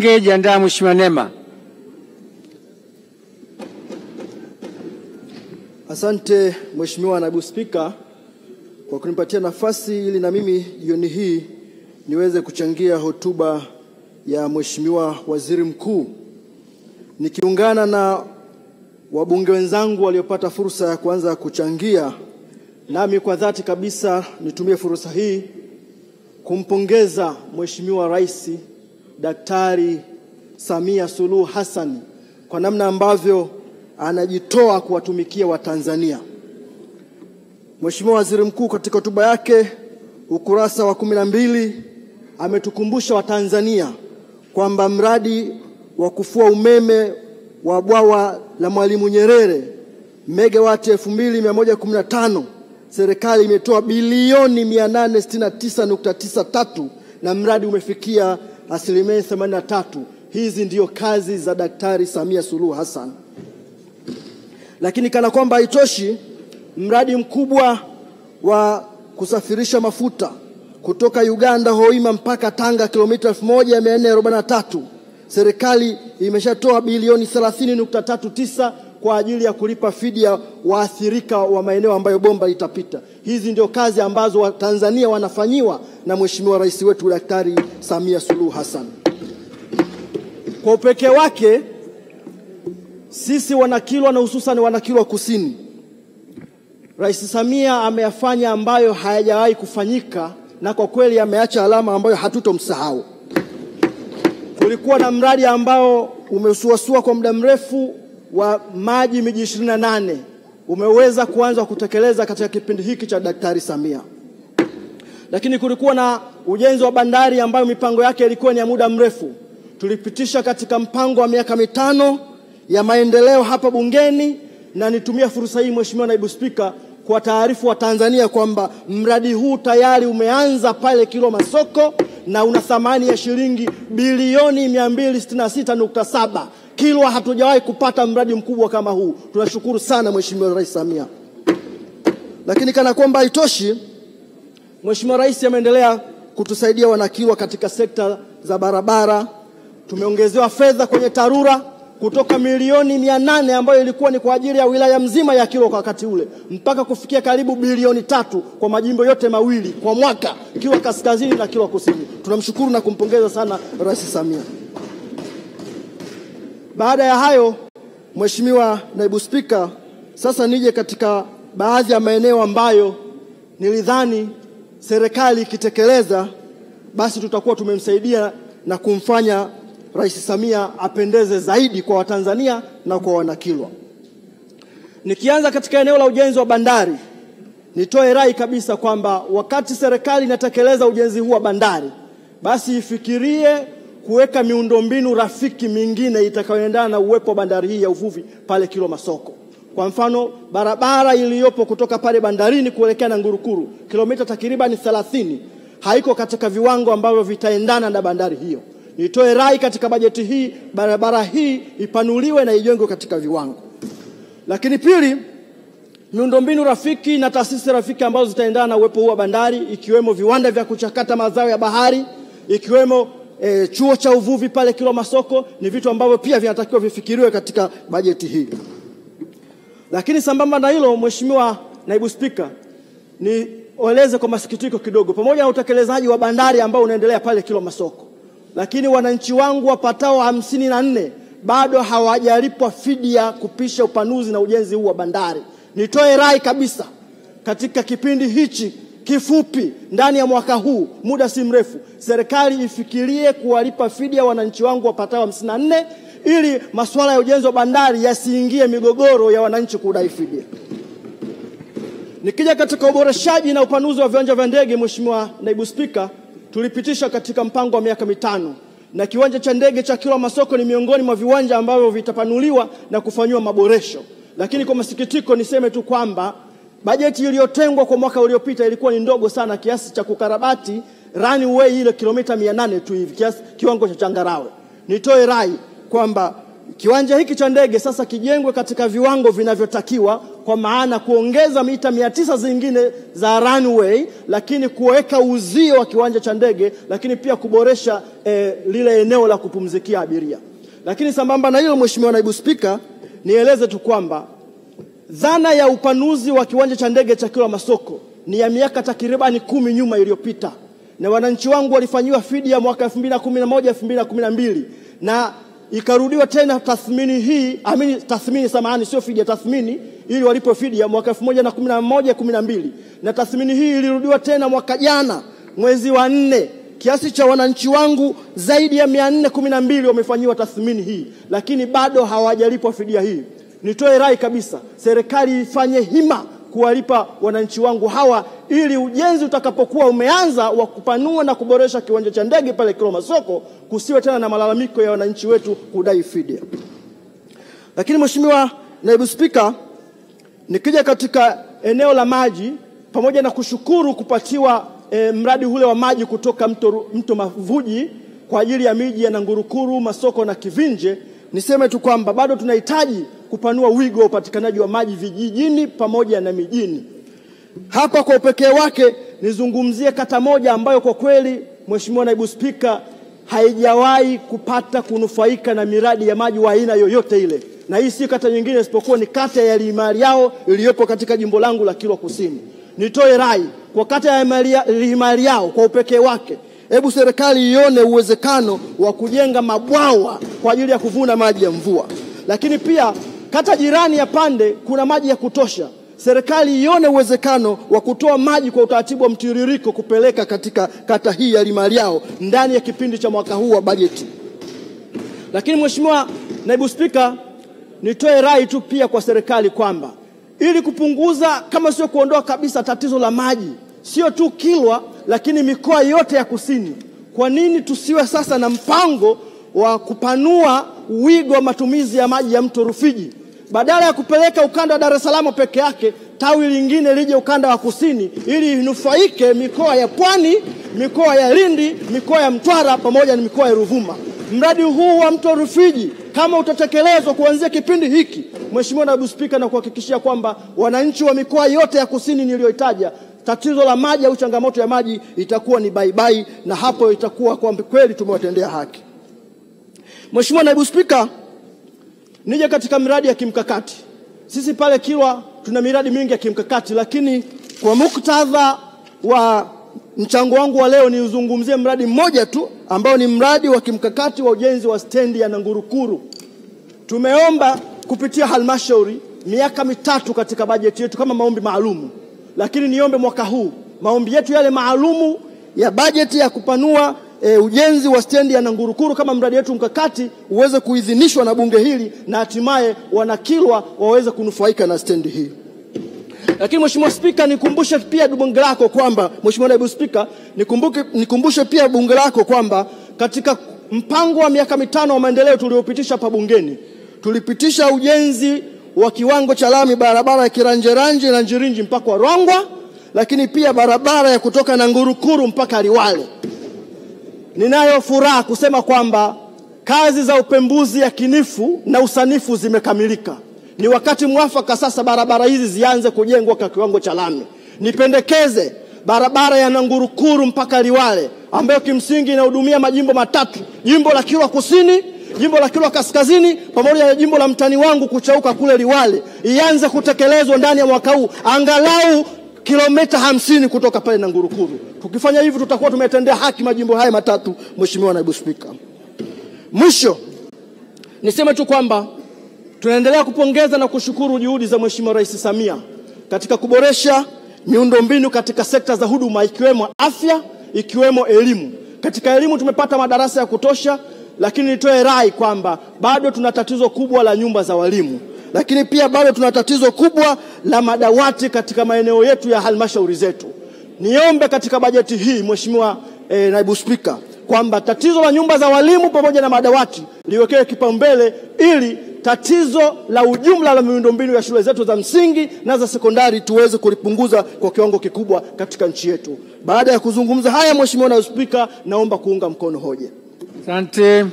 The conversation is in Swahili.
Jiandaa Mheshimiwa Nema. Asante Mheshimiwa Naibu Spika kwa kunipatia nafasi ili na mimi jioni hii niweze kuchangia hotuba ya Mheshimiwa Waziri Mkuu nikiungana na wabunge wenzangu waliopata fursa ya kuanza kuchangia, nami kwa dhati kabisa nitumie fursa hii kumpongeza Mheshimiwa Rais Daktari Samia Suluhu Hassan kwa namna ambavyo anajitoa kuwatumikia Watanzania. Mheshimiwa Waziri Mkuu katika hotuba yake ukurasa wa kumi na mbili ametukumbusha Watanzania kwamba mradi wa kufua umeme wa bwawa la Mwalimu Nyerere megawati 2115 serikali imetoa bilioni 869.93 na mradi umefikia asilimia 83. Hizi ndio kazi za Daktari Samia Suluhu Hassan. Lakini kana kwamba haitoshi, mradi mkubwa wa kusafirisha mafuta kutoka Uganda Hoima mpaka Tanga kilomita 1443 serikali imeshatoa bilioni 30.39 kwa ajili ya kulipa fidia waathirika wa maeneo ambayo bomba litapita. Hizi ndio kazi ambazo Watanzania wanafanyiwa na Mheshimiwa Rais wetu Daktari Samia Suluhu Hassan. Kwa upekee wake sisi Wanakilwa na hususan Wanakilwa Kusini, Rais Samia ameyafanya ambayo hayajawahi kufanyika, na kwa kweli ameacha alama ambayo hatutomsahau. Kulikuwa na mradi ambao umesuasua kwa muda mrefu wa maji miji 28 umeweza kuanza kutekeleza katika kipindi hiki cha Daktari Samia, lakini kulikuwa na ujenzi wa bandari ambayo mipango yake ilikuwa ni ya muda mrefu. Tulipitisha katika mpango wa miaka mitano ya maendeleo hapa bungeni, na nitumia fursa hii Mheshimiwa Naibu Spika kwa taarifu wa Tanzania kwamba mradi huu tayari umeanza pale Kilwa Masoko na una thamani ya shilingi bilioni 266.7. Kilwa hatujawahi kupata mradi mkubwa kama huu. Tunashukuru sana Mheshimiwa Rais Samia. Lakini kana kwamba haitoshi, Mheshimiwa Rais ameendelea kutusaidia wanakilwa katika sekta za barabara. Tumeongezewa fedha kwenye TARURA kutoka milioni mia nane ambayo ilikuwa ni kwa ajili ya wilaya mzima ya Kilwa kwa wakati ule mpaka kufikia karibu bilioni tatu kwa majimbo yote mawili kwa mwaka, Kilwa Kaskazini na Kilwa Kusini. Tunamshukuru na kumpongeza sana Rais Samia. Baada ya hayo, Mheshimiwa Naibu Spika, sasa nije katika baadhi ya maeneo ambayo nilidhani serikali ikitekeleza basi tutakuwa tumemsaidia na kumfanya Rais Samia apendeze zaidi kwa Watanzania na kwa Wanakilwa. Nikianza katika eneo la ujenzi wa bandari, nitoe rai kabisa kwamba wakati serikali inatekeleza ujenzi huu wa bandari, basi ifikirie kuweka miundombinu rafiki mingine itakayoendana na uwepo wa bandari hii ya uvuvi pale Kilwa Masoko. Kwa mfano, barabara iliyopo kutoka pale bandarini kuelekea na Ngurukuru kilomita takriban 30 haiko katika viwango ambavyo vitaendana na bandari hiyo. Nitoe rai katika bajeti hii barabara hii ipanuliwe na ijengwe katika viwango. Lakini pili, miundombinu rafiki na taasisi rafiki ambazo zitaendana na uwepo huu wa bandari ikiwemo viwanda vya kuchakata mazao ya bahari, ikiwemo e, chuo cha uvuvi pale kilo Masoko ni vitu ambavyo pia vinatakiwa vifikiriwe katika bajeti hii. Lakini sambamba na hilo, Mheshimiwa Naibu Spika, nieleze kwa masikitiko kidogo, pamoja na utekelezaji wa bandari ambao unaendelea pale kilo Masoko lakini wananchi wangu wapatao hamsini na nne bado hawajalipwa fidia kupisha upanuzi na ujenzi huu wa bandari. Nitoe rai kabisa katika kipindi hichi kifupi, ndani ya mwaka huu, muda si mrefu, serikali ifikirie kuwalipa fidia wananchi wangu wapatao hamsini na nne ili masuala ya ujenzi wa bandari yasiingie migogoro ya wananchi kudai fidia. Nikija katika uboreshaji na upanuzi wa viwanja vya ndege, Mheshimiwa Naibu Spika, tulipitisha katika mpango wa miaka mitano na kiwanja cha ndege cha Kilwa Masoko ni miongoni mwa viwanja ambavyo vitapanuliwa na kufanyiwa maboresho. Lakini kwa masikitiko niseme tu kwamba bajeti iliyotengwa kwa mwaka uliopita ilikuwa ni ndogo sana kiasi cha kukarabati runway ile kilomita 800 tu hivi kiasi kiwango cha changarawe. Nitoe rai kwamba kiwanja hiki cha ndege sasa kijengwe katika viwango vinavyotakiwa kwa maana kuongeza mita mia tisa zingine za runway, lakini kuweka uzio wa kiwanja cha ndege, lakini pia kuboresha eh, lile eneo la kupumzikia abiria. Lakini sambamba na hilo, Mheshimiwa Naibu Spika, nieleze tu kwamba dhana ya upanuzi wa kiwanja cha ndege cha Kilwa Masoko ni ya miaka takribani kumi nyuma iliyopita, na wananchi wangu walifanyiwa fidia mwaka 2011 2012 na ikarudiwa tena tathmini hii amini, tathmini samahani, sio fidia, tathmini ili walipo fidia mwaka 2011 12 na tathmini hii ilirudiwa tena mwaka jana mwezi wa nne. Kiasi cha wananchi wangu zaidi ya mia nne kumi na mbili wamefanyiwa tathmini hii, lakini bado hawajalipwa fidia hii. Nitoe rai kabisa, serikali ifanye hima kuwalipa wananchi wangu hawa, ili ujenzi utakapokuwa umeanza wa kupanua na kuboresha kiwanja cha ndege pale Kiroma Soko, kusiwe tena na malalamiko ya wananchi wetu kudai fidia. Lakini Mheshimiwa Naibu Spika, nikija katika eneo la maji, pamoja na kushukuru kupatiwa e, mradi ule wa maji kutoka mto, mto Mavuji kwa ajili ya miji ya Nangurukuru, Masoko na Kivinje, niseme tu kwamba bado tunahitaji kupanua wigo wa upatikanaji wa maji vijijini pamoja na mijini. Hapa kwa upekee wake nizungumzie kata moja ambayo kwa kweli, Mheshimiwa Naibu Spika, haijawahi kupata kunufaika na miradi ya maji wa aina yoyote ile, na hii si kata nyingine isipokuwa ni kata ya Lihimaliao iliyopo katika jimbo langu la Kilwa Kusini. Nitoe rai kwa kata ya Lihimaliao kwa upekee wake, hebu serikali ione uwezekano wa kujenga mabwawa kwa ajili ya kuvuna maji ya mvua. Lakini pia kata jirani ya Pande kuna maji ya kutosha, serikali ione uwezekano wa kutoa maji kwa utaratibu wa mtiririko kupeleka katika kata hii ya Limaliao ndani ya kipindi cha mwaka huu wa bajeti. Lakini Mheshimiwa Naibu Spika, nitoe rai tu pia kwa serikali kwamba ili kupunguza kama sio kuondoa kabisa tatizo la maji, sio tu Kilwa, lakini mikoa yote ya kusini. Kwa nini tusiwe sasa na mpango wa kupanua wigo wa matumizi ya maji ya mto Rufiji, badala ya kupeleka ukanda wa Dar es Salaam peke yake, tawi lingine lije ukanda wa kusini, ili inufaike mikoa ya Pwani, mikoa ya Lindi, mikoa ya Mtwara pamoja na mikoa ya Ruvuma. Mradi huu wa mto Rufiji kama utatekelezwa kuanzia kipindi hiki, Mheshimiwa Naibu Spika, na kuhakikishia kwamba wananchi wa mikoa yote ya kusini niliyoitaja, tatizo la maji au changamoto ya maji itakuwa ni baibai, na hapo itakuwa kwamba kweli tumewatendea haki. Mheshimiwa Naibu Spika, nije katika miradi ya kimkakati. Sisi pale Kilwa tuna miradi mingi ya kimkakati, lakini kwa muktadha wa mchango wangu wa leo niuzungumzie mradi mmoja tu ambao ni mradi wa kimkakati wa ujenzi wa stendi ya Nangurukuru. Tumeomba kupitia halmashauri miaka mitatu katika bajeti yetu kama maombi maalumu, lakini niombe mwaka huu maombi yetu yale maalumu ya bajeti ya kupanua e, ujenzi wa stendi ya Nangurukuru kama mradi wetu mkakati uweze kuidhinishwa na bunge hili na hatimaye wanakilwa waweze kunufaika na stendi hii. Lakini Mheshimiwa Spika, nikumbushe pia bunge lako kwamba, Mheshimiwa Naibu Spika, nikumbuke, nikumbushe pia bunge lako kwamba katika mpango wa miaka mitano wa maendeleo tuliopitisha hapa bungeni tulipitisha ujenzi wa kiwango cha lami barabara ya Kiranjeranje na Njirinji mpaka wa Rongwa, lakini pia barabara ya kutoka Nangurukuru mpaka Liwale. Ninayo furaha kusema kwamba kazi za upembuzi yakinifu na usanifu zimekamilika. Ni wakati mwafaka sasa barabara hizi zianze kujengwa kwa kiwango cha lami. Nipendekeze barabara ya Nangurukuru mpaka Liwale ambayo kimsingi inahudumia majimbo matatu, jimbo la Kilwa Kusini, jimbo la Kilwa Kaskazini pamoja na jimbo la mtani wangu kuchauka kule Liwale, ianze kutekelezwa ndani ya mwaka huu angalau kilomita hamsini kutoka pale na ngurukuru Tukifanya hivi tutakuwa tumetendea haki majimbo haya matatu. Mheshimiwa Naibu Spika, mwisho niseme tu kwamba tunaendelea kupongeza na kushukuru juhudi za Mheshimiwa Rais Samia katika kuboresha miundombinu katika sekta za huduma ikiwemo afya, ikiwemo elimu. Katika elimu tumepata madarasa ya kutosha, lakini nitoe rai kwamba bado tuna tatizo kubwa la nyumba za walimu, lakini pia bado tuna tatizo kubwa la madawati katika maeneo yetu ya halmashauri zetu. Niombe katika bajeti hii Mheshimiwa eh, Naibu Spika kwamba tatizo la nyumba za walimu pamoja na madawati liwekewe kipaumbele ili tatizo la ujumla la miundombinu ya shule zetu za msingi na za sekondari tuweze kulipunguza kwa kiwango kikubwa katika nchi yetu. Baada ya kuzungumza haya, Mheshimiwa Naibu Spika, naomba kuunga mkono hoja. Asante.